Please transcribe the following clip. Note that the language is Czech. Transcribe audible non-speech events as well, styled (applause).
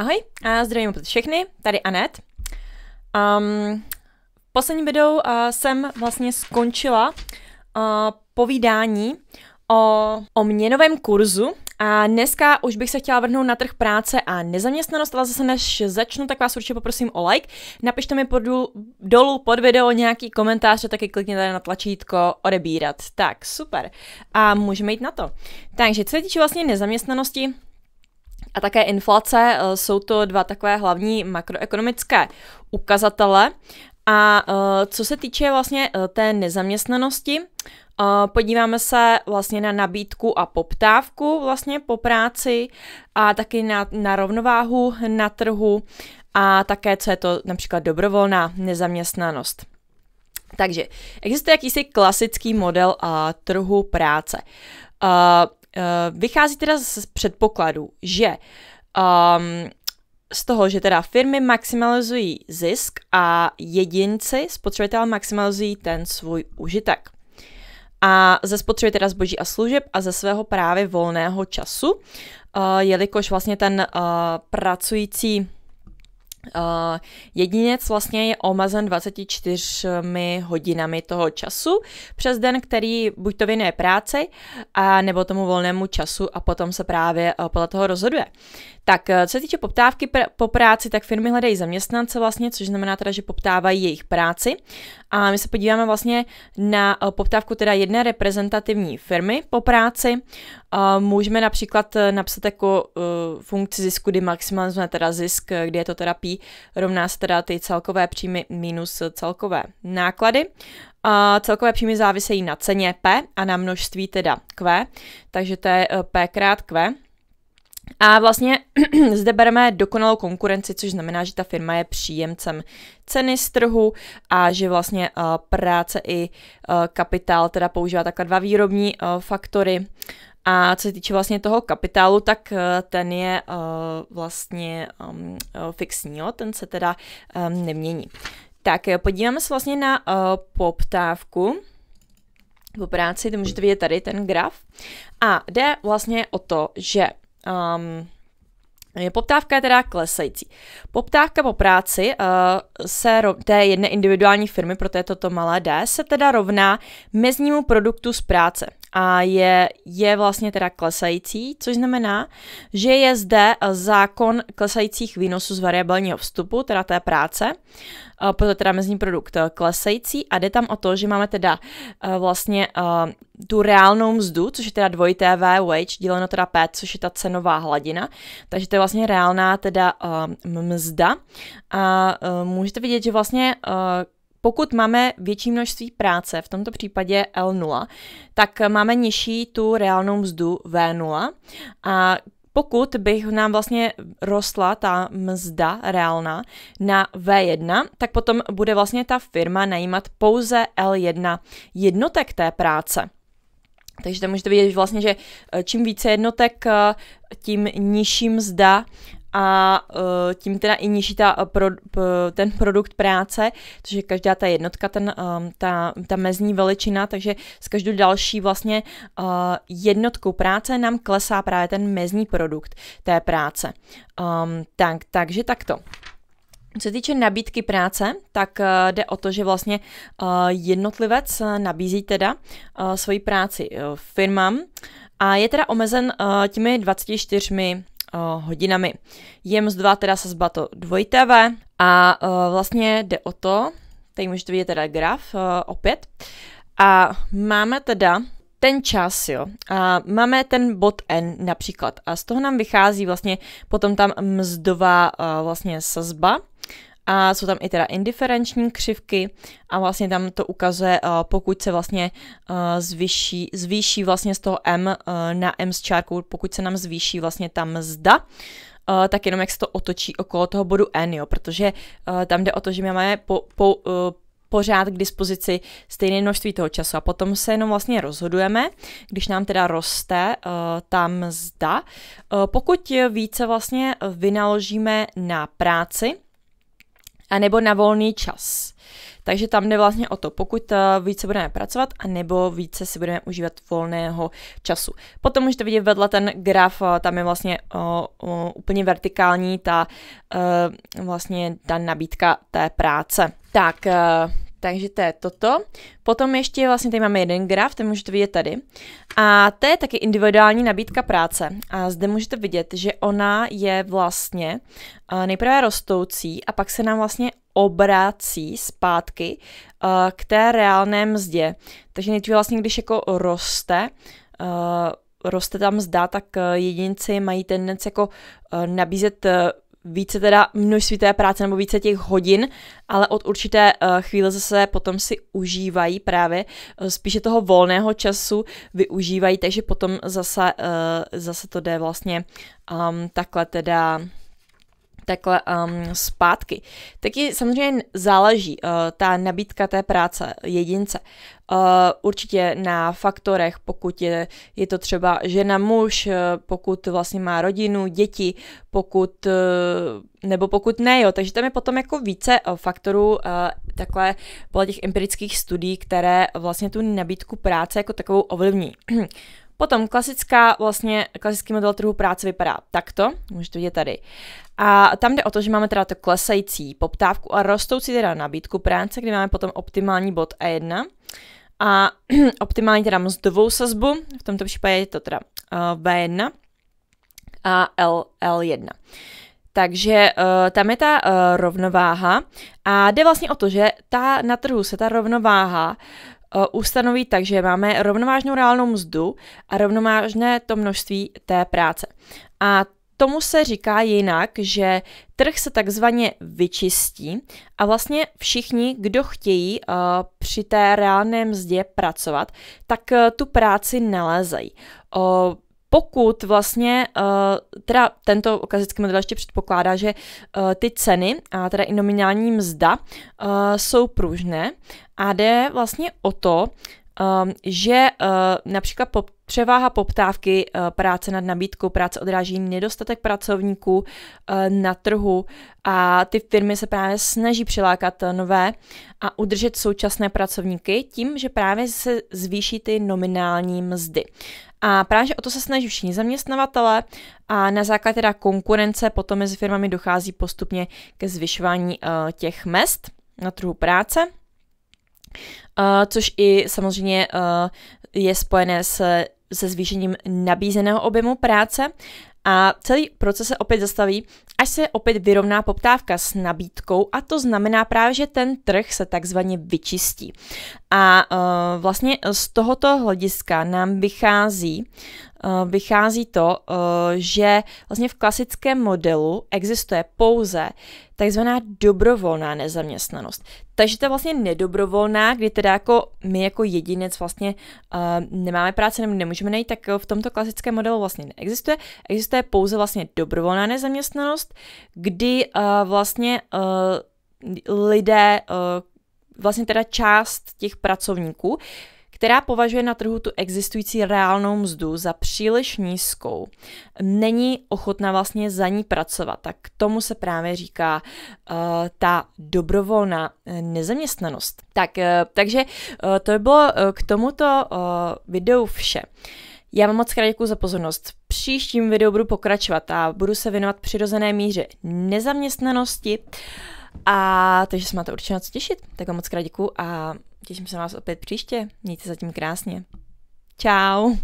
Ahoj a zdravím opět všechny, tady Anet. Um, v posledním videu uh, jsem vlastně skončila uh, povídání o, o měnovém kurzu a dneska už bych se chtěla vrhnout na trh práce a nezaměstnanost, ale zase než začnu, tak vás určitě poprosím o like. Napište mi pod, dolů pod video nějaký komentář a taky klikněte na tlačítko odebírat. Tak, super. A můžeme jít na to. Takže co se týče vlastně nezaměstnanosti, a také inflace. Eh, jsou to dva takové hlavní makroekonomické ukazatele. A eh, co se týče vlastně eh, té nezaměstnanosti, podíváme se vlastně na nabídku a poptávku vlastně po práci a taky na, na rovnováhu na trhu a také, co je to například dobrovolná nezaměstnanost. Takže existuje jakýsi klasický model uh, trhu práce. Uh, vychází teda z předpokladu, že um, z toho, že teda firmy maximalizují zisk a jedinci, spotřebitel maximalizují ten svůj užitek. A ze spotřeby teda zboží a služeb a ze svého právě volného času, uh, jelikož vlastně ten uh, pracující Uh, jedinec vlastně je omezen 24 hodinami toho času přes den, který buď to věnuje práci, a nebo tomu volnému času a potom se právě uh, podle toho rozhoduje. Tak uh, co se týče poptávky pr- po práci, tak firmy hledají zaměstnance vlastně, což znamená teda, že poptávají jejich práci. A my se podíváme vlastně na poptávku teda jedné reprezentativní firmy po práci. Můžeme například napsat jako funkci zisku, kdy maximalizujeme teda zisk, kde je to teda P rovná se teda ty celkové příjmy minus celkové náklady. A celkové příjmy závisejí na ceně P a na množství teda Q, takže to je eh, P krát Q. A vlastně (clears throat) zde bereme dokonalou konkurenci, což znamená, že ta firma je příjemcem ceny z trhu a že vlastně uh, práce i uh, kapitál teda používá takhle dva výrobní faktory. A co se týče vlastně toho kapitálu, tak eh, ten je uh, vlastně um, fixní, jo? ten se teda um, nemění. Tak podíváme se vlastně na poptávku po práci, to můžete vidět tady ten graf. A jde vlastně o to, že um, Poptávka je teda klesající. Poptávka po práci uh, se rov, té jedné individuální firmy, pro této to malé D, se teda rovná meznímu produktu z práce a je, je vlastně teda klesající, což znamená, že je zde zákon klesajících výnosů z variabilního vstupu, teda té práce, proto teda mezní produkt klesající. A jde tam o to, že máme teda vlastně tu reálnou mzdu, což je teda dvojité V wage, děleno teda P, což je ta cenová hladina, takže to je vlastně reálná teda mzda. A můžete vidět, že vlastně pokud máme větší množství práce, v tomto případě L0, tak máme nižší tu reálnou mzdu V0 a pokud bych nám vlastně rostla ta mzda reálná na V1, tak potom bude vlastně ta firma najímat pouze L1 jednotek té práce. Takže tam můžete vidět že vlastně, že eh, čím více jednotek, eh, tím nižší mzda a uh, tím teda i nižší ta, uh, pro, ten produkt práce, protože každá ta jednotka, ten, um, ta, ta mezní veličina, takže s každou další vlastně jednotkou práce nám klesá právě ten mezní produkt té práce. Um, tak, takže takto. Co se týče nabídky práce, tak jde o to, že vlastně jednotlivec nabízí teda svoji práci firmám a je teda omezen těmi 24 uh, hodinami. Je mzdová teda sazba to dvojité V a vlastně jde o to, tady můžete vidět teda graf opět, a máme teda ten čas, jo. A máme ten bod N například a z toho nám vychází vlastně potom tam mzdová vlastně sazba, a jsou tam i teda indiferenční křivky a vlastně tam to ukazuje, uh, pokud se vlastně uh, zvýší, zvýší vlastně z toho M uh, na M s čárkou, pokud se nám zvýší vlastně ta mzda, tak jenom jak se to otočí okolo toho bodu N, jo, protože tam jde o to, že my máme po, po, pořád k dispozici stejné množství toho času a potom se jenom vlastně rozhodujeme, když nám teda roste uh, ta mzda. Uh, pokud více vlastně vynaložíme na práci, anebo na volný čas. Takže tam jde vlastně o to, pokud více budeme pracovat, anebo více si budeme užívat volného času. Potom můžete vidět vedle ten graf, tam je vlastně o, o, úplně vertikální ta uh, vlastně ta nabídka té práce. Tak, takže to je toto. Potom ještě vlastně tady máme jeden graf, ten můžete vidět tady. A to je taky individuální nabídka práce. A zde můžete vidět, že ona je vlastně uh, nejprve rostoucí a pak se nám vlastně obrací zpátky uh, k té reálné mzdě. Takže nejdříve vlastně, když jako roste, uh, roste tam mzda, tak jedinci mají tendenci jako nabízet více teda množství té práce nebo více těch hodin, ale od určité uh, chvíle zase potom si užívají právě uh, spíše toho volného času využívají, takže potom zase, uh, zase to jde vlastně um, takhle teda takhle um, zpátky. Taky samozřejmě záleží uh, ta nabídka té práce jedince. Uh, určitě na faktorech, pokud je, je to třeba žena, muž, uh, pokud vlastně má rodinu, děti, pokud, uh, nebo pokud ne, jo. Takže tam je potom jako více uh, faktorů uh, takhle podle těch empirických studií, které vlastně tu nabídku práce jako takovou ovlivní. (clears throat) Potom klasická, vlastně klasický model trhu práce vypadá takto, můžete vidět tady. A tam jde o to, že máme teda to klesající poptávku a rostoucí teda nabídku práce, kdy máme potom optimální bod E1 a (clears throat) optimální teda mzdovou sazbu, v tomto případě je to teda uh, V1 a L, L1. Takže uh, tam je ta uh, rovnováha a jde vlastně o to, že ta na trhu se ta rovnováha uh, ustanoví tak, že máme rovnovážnou reálnou mzdu a rovnovážné to množství té práce. A tomu se říká jinak, že trh se takzvaně vyčistí a vlastně všichni, kdo chtějí uh, při té reálné mzdě pracovat, tak uh, tu práci nalezají. Uh, pokud vlastně, uh, teda tento klasický model ještě předpokládá, že uh, ty ceny a teda i nominální mzda uh, jsou pružné a jde vlastně o to, že uh, například po, převáha poptávky uh, práce nad nabídkou práce odráží nedostatek pracovníků uh, na trhu a ty firmy se právě snaží přilákat nové a udržet současné pracovníky tím, že právě se zvýší ty nominální mzdy. A právě o to se snaží všichni zaměstnavatele a na základě teda konkurence potom mezi firmami dochází postupně ke zvyšování těch mest na trhu práce. Uh, což i samozřejmě uh, je spojené se, se zvýšením nabízeného objemu práce a celý proces se opět zastaví, až se opět vyrovná poptávka s nabídkou a to znamená právě, že ten trh se takzvaně vyčistí. A uh, vlastně z tohoto hlediska nám vychází vychází to, eh, že vlastně v klasickém modelu existuje pouze takzvaná dobrovolná nezaměstnanost. Takže je vlastně nedobrovolná, kdy teda jako my jako jedinec vlastně uh, nemáme práci nebo nemůžeme najít, tak v tomto klasickém modelu vlastně neexistuje. Existuje pouze vlastně dobrovolná nezaměstnanost, kdy vlastně lidé, vlastně teda část těch pracovníků, která považuje na trhu tu existující reálnou mzdu za příliš nízkou, není ochotná vlastně za ní pracovat. Tak k tomu se právě říká uh, ta dobrovolná eh, nezaměstnanost. Tak, uh, takže uh, to by bylo uh, k tomuto uh, videu vše. Já vám moc krát děkuji za pozornost. Příštím videu budu pokračovat a budu se věnovat přirozené míře nezaměstnanosti. A takže se máte určitě na co těšit. Tak vám moc krát děkuji a Těším se na vás opět příště. Mějte zatím krásně. Ciao.